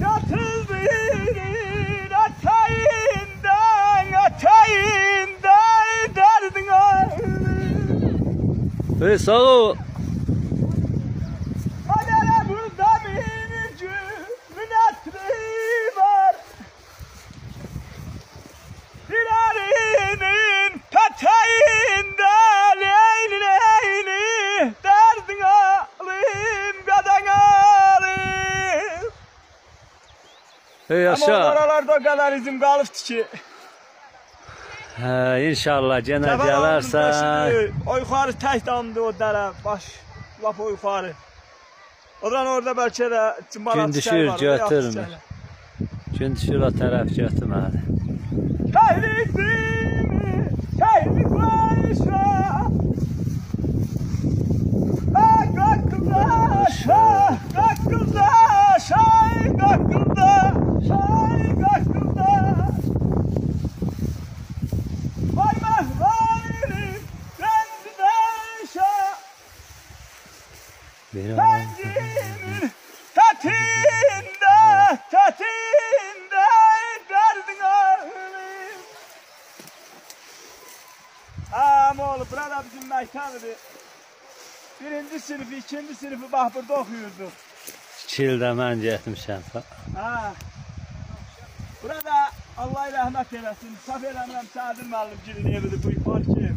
Yatırdın atayından atayından derdin ağrı Hey sağ ol. Kadere Hey yaşa. Ama oralarda o kadar izim kalıptı ki. Hə, inşallah yenə gələrsən. O yuxarı tək damdı o dərə, baş lap o yuxarı. Odan orada bəlkə də cımbara düşür, şey var, götürmə. Gün düşür o tərəf götürmə. Pencerenin tatinde, tatinde derdin ağrım. Ama oğlum burada bizim mektanıdı. Birinci sınıfı, ikinci sınıfı bak burada okuyorduk. Çildə mən getmişəm. Ha. Burada Allah rahmet eylesin. Saf eləmirəm Sadir müəllim girin evidir bu ev.